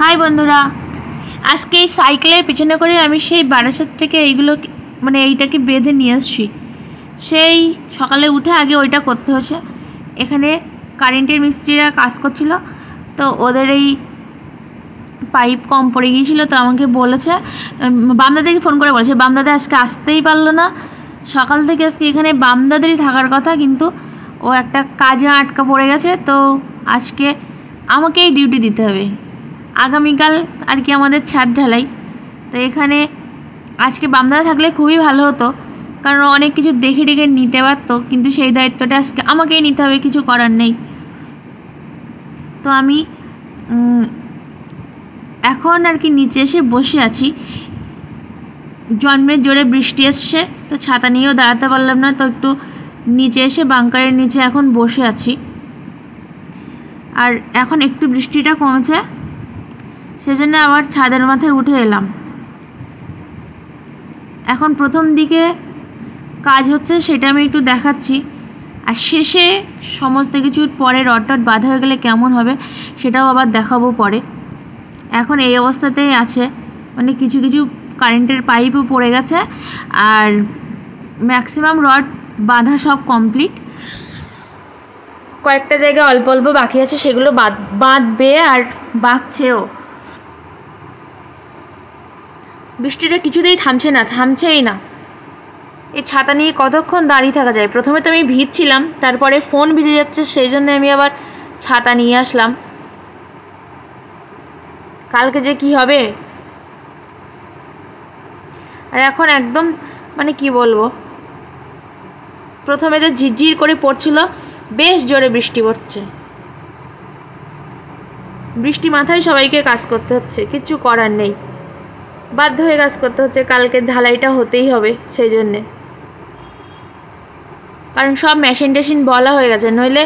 High বন্ধুরা। আজকে এই সাইকেলের পিছনে করে আমি সেই বারাসাত থেকে এইগুলো মানে এইটাকে বেঁধে নিয়ে আসছি। সেই সকালে উঠে আগে ওইটা করতে হচ্ছে এখানে কারেন্টের মিস্ত্রিরা কাজ করছিল। তো ওদের এই পাইপ কম পড়ে গিয়েছিল, তো আমাকে বলেছে বামদাদাকে ফোন করে বলেছে, বামদাদা আজকে আসতেই পারল না। সকাল থেকে আজকে এখানে বামদাদেরই থাকার কথা, কিন্তু ও একটা কাজে আটকা পড়ে গেছে, তো আজকে আমাকেই ডিউটি দিতে হবে। আগামীকাল আর কি আমাদের ছাদ ঢালাই। তো এখানে আজকে বামদাদা থাকলে খুবই ভালো হতো, কারণ অনেক কিছু দেখে ডেকে নিতে পারতো, কিন্তু সেই দায়িত্বটা আজকে আমাকেই নিতে হবে, কিছু করার নেই। তো আমি এখন আর কি নিচে এসে বসে আছি। জন্মের জোরে বৃষ্টি এসছে তো ছাতা নিয়েও দাঁড়াতে পারলাম না, তো একটু নিচে এসে বাংকারের নিচে এখন বসে আছি। আর এখন একটু বৃষ্টিটা কমেছে। সেজন্য আবার ছাদের মাথায় উঠে এলাম। এখন প্রথম দিকে কাজ হচ্ছে সেটা আমি একটু দেখাচ্ছি। আর শেষে সমস্ত কিছুর পরে রড টড বাঁধা হয়ে গেলে কেমন হবে সেটাও আবার দেখাবো পরে। এখন এই অবস্থাতেই আছে। মানে কিছু কিছু কারেন্টের পাইপও পড়ে গেছে। আর ম্যাক্সিমাম রড বাঁধা সব কমপ্লিট। কয়েকটা জায়গায় অল্প অল্প বাকি আছে, সেগুলো বাঁধ, বাঁধবে আর বাঁধছেও। বৃষ্টিটা কিছুতেই থামছে না, থামছেই না। এই ছাতা নিয়ে কতক্ষণ দাঁড়িয়ে থাকা যায়? প্রথমে তো আমি ভিজছিলাম তারপরে ফোন ভিজে যাচ্ছে, সেই জন্য আমি আবার ছাতা নিয়ে আসলাম। কালকে যে কি হবে? আর এখন একদম মানে কি বলব? প্রথমে যে ঝিরঝির করে পড়ছিল, বেশ জোরে বৃষ্টি পড়ছে। বৃষ্টি মাথায় সবাইকে কাজ করতে হচ্ছে, কিছু করার নেই। বাধ্য হয়ে কাজ করতে হচ্ছে, কালকে ঢালাইটা হতেই হবে সেই জন্যে কারণ সব মেশিন টেশিন বলা হয়ে গেছে, নইলে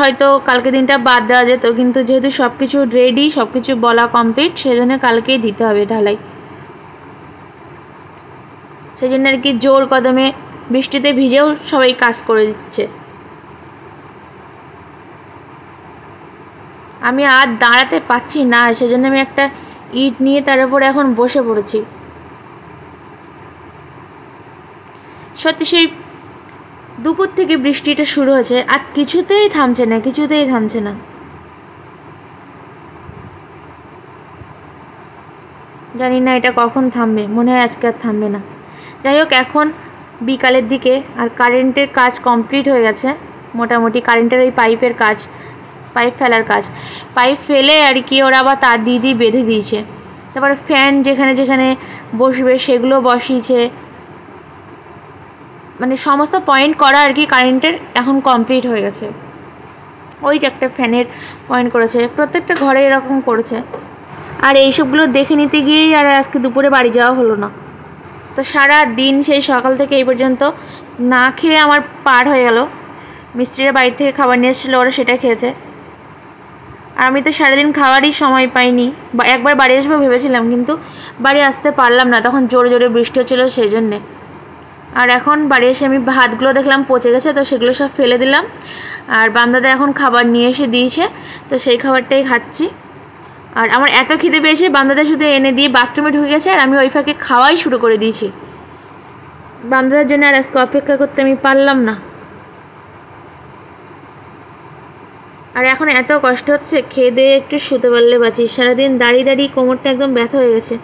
হয়তো কালকে দিনটা বাদ দেওয়া যেত, কিন্তু যেহেতু সব কিছু রেডি সব কিছু বলা কমপ্লিট সেজন্য কালকেই দিতে হবে ঢালাই। সেই জন্য আর কি জোর কদমে বৃষ্টিতে ভিজেও সবাই কাজ করে দিচ্ছে। আমি আর দাঁড়াতে পাচ্ছি না সেজন্য আমি একটা ইট নিয়ে তার উপরে এখন বসে পড়েছি। সত্যি সেই দুপুর থেকে বৃষ্টিটা শুরু হয়েছে, আর কিছুতেই থামছে না, কিছুতেই থামছে না। জানি না এটা কখন থামবে, মনে হয় আজকে আর থামবে না। যাই হোক, এখন বিকালের দিকে আর কারেন্টের কাজ কমপ্লিট হয়ে গেছে, মোটামুটি কারেন্টের ওই পাইপের কাজ পাইপ ফেলার কাজ। পাইপ ফেলে আর কি ওরা আবার তার দিয়ে দিয়ে বেঁধে দিয়েছে। তারপরে ফ্যান যেখানে যেখানে বসবে সেগুলো বসিয়েছে। মানে সমস্ত পয়েন্ট করা আর কি কারেন্টের এখন কমপ্লিট হয়ে গেছে। ওইটা একটা ফ্যানের পয়েন্ট করেছে। প্রত্যেকটা ঘরে এরকম করেছে। আর এইসবগুলো দেখে নিতে গিয়েই আর আজকে দুপুরে বাড়ি যাওয়া হলো না। তো সারা দিন সেই সকাল থেকে এই পর্যন্ত না খেয়ে আমার পার হয়ে গেল। মিস্ত্রিরা বাড়ি থেকে খাবার নিয়ে এসেছিল, ওরা সেটা খেয়েছে। আর আমি তো সারাদিন খাওয়ারই সময় পাইনি। বা একবার বাড়ি আসব ভেবেছিলাম, কিন্তু বাড়ি আসতে পারলাম না। তখন জোরে জোরে বৃষ্টি হচ্ছিল সেই জন্যে আর এখন বাড়ি এসে আমি ভাতগুলো দেখলাম পচে গেছে, তো সেগুলো সব ফেলে দিলাম। আর বান্দাদা এখন খাবার নিয়ে এসে দিয়েছে, তো সেই খাবারটাই খাচ্ছি। আর আমার এত খিদে পেয়েছে বান্দাদা শুধু এনে দিয়ে বাথরুমে ঢুকে গেছে, আর আমি ওই ফাঁকে খাওয়াই শুরু করে দিয়েছি। বান্দাদার জন্য আর আজকে অপেক্ষা করতে আমি পারলাম না। আর এখন এত কষ্ট হচ্ছে, খেয়ে দিয়ে একটু শুতে পারলে বাঁচি। সারাদিন দাঁড়িয়ে দাঁড়িয়ে কোমরটা একদম ব্যথা হয়ে গেছে।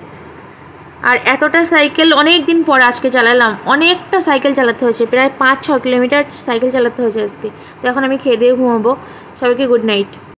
আর এতটা সাইকেল অনেক দিন পর আজকে চালালাম, অনেকটা সাইকেল চালাতে হয়েছে, প্রায় পাঁচ ছ কিলোমিটার সাইকেল চালাতে হয়েছে আজকে। তো এখন আমি খেয়ে দিয়ে ঘুমাবো। সবাইকে গুড নাইট